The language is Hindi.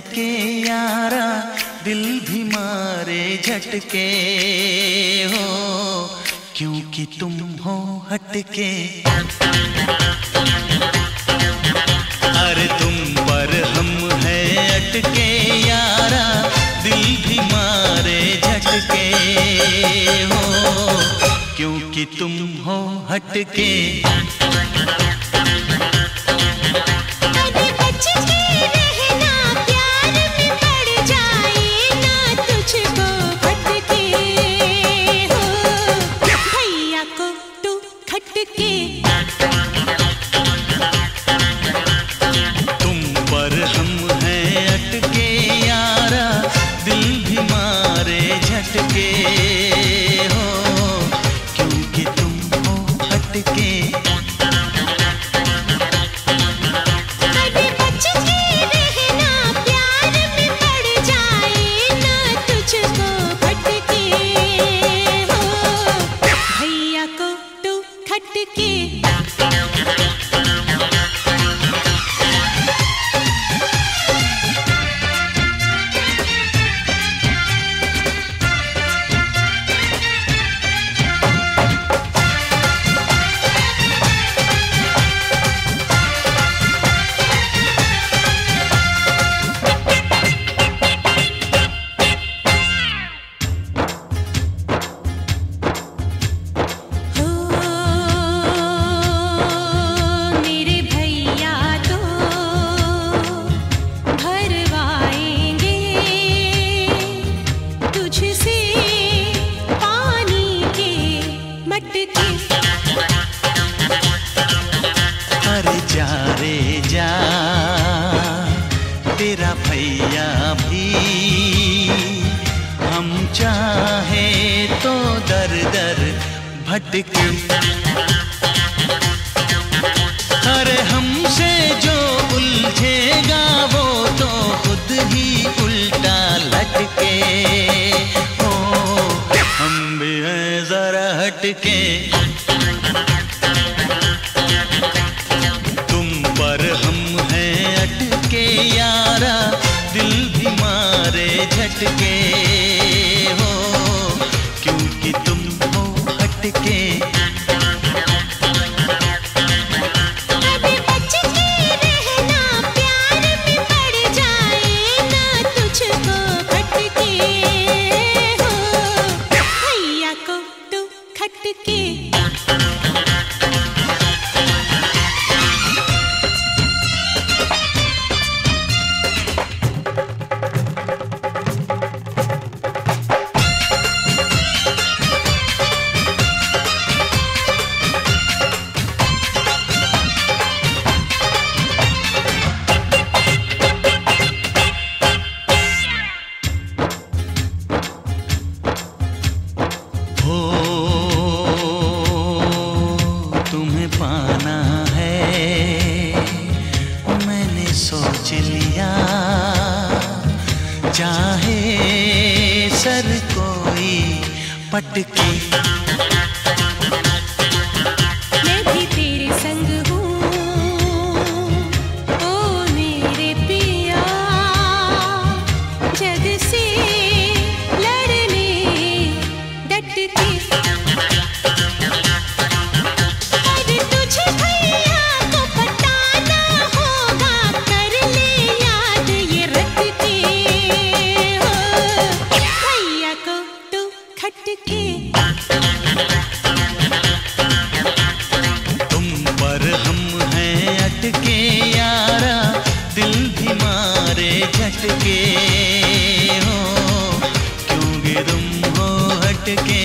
हटके यारा, दिल भी मारे झटके हो। क्योंकि तुम हो हटके। अरे तुम पर हम है अटके यारा, दिल भी मारे झटके हो। क्योंकि तुम हो हटके। खटके जा रे जा। तेरा भैया भी हम चाहे तो दर दर भटके। अरे हमसे जो उलझेगा वो तो खुद ही उल्टा लटके। हो, हम भी हैं जरा हटके। झटके हो। क्योंकि तुम हो हटके सोच लिया। चाहे सर कोई पटके। तुम हो हटके।